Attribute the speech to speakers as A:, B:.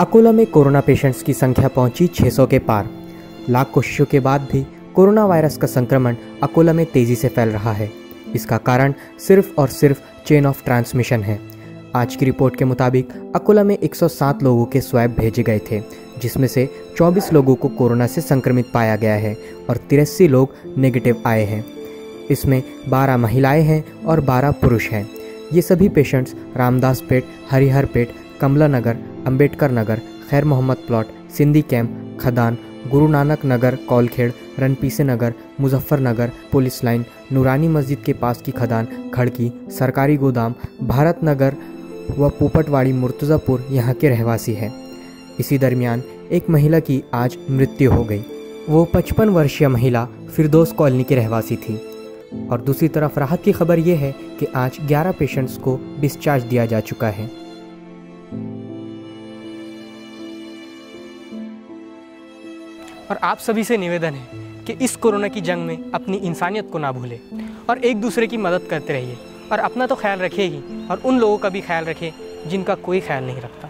A: अकोला में corona patients की संख्या पहुँची 600 के पार। लाख कोशिशों के बाद भी कोरोना वायरस का संक्रमण अकोला में तेज़ी से फैल रहा है। इसका कारण सिर्फ़ और सिर्फ़ चेन ऑफ़ ट्रांसमिशन है। आज की रिपोर्ट के मुताबिक अकोला में 107 लोगों के स्वैब भेजे गए थे, जिसमें से 24 लोगों को कोरोना से संक्रमित पाया गया है और तिरासी लोग नेगेटिव आए हैं। इसमें 12 महिलाएँ हैं और 12 पुरुष हैं। ये सभी patients Ramdas Peth, Harihar Peth, Kamla Nagar Ambedkar Nagar, Khair Mohammad plot, Sindhi camp, Khadan, Guru Nanak Nagar, Kaulkhed, Ranpise Nagar Muzaffarnagar police line, Noorani Masjid के पास की खदान, खड़की, सरकारी गोदाम, भारत नगर व पोपटवाड़ी मुर्तज़ापुर यहाँ के रहवासी हैं। इसी दरमियान एक महिला की आज मृत्यु हो गई। वो 55 वर्षीय महिला फिरदोस कॉलोनी की रहवासी थी। और दूसरी तरफ़ राहत की खबर ये है कि आज 11 पेशेंट्स को डिस्चार्ज दिया जा चुका है।
B: और आप सभी से निवेदन है कि इस कोरोना की जंग में अपनी इंसानियत को ना भूलें और एक दूसरे की मदद करते रहिए और अपना तो ख्याल रखिए ही और उन लोगों का भी ख्याल रखें जिनका कोई ख्याल नहीं रखता।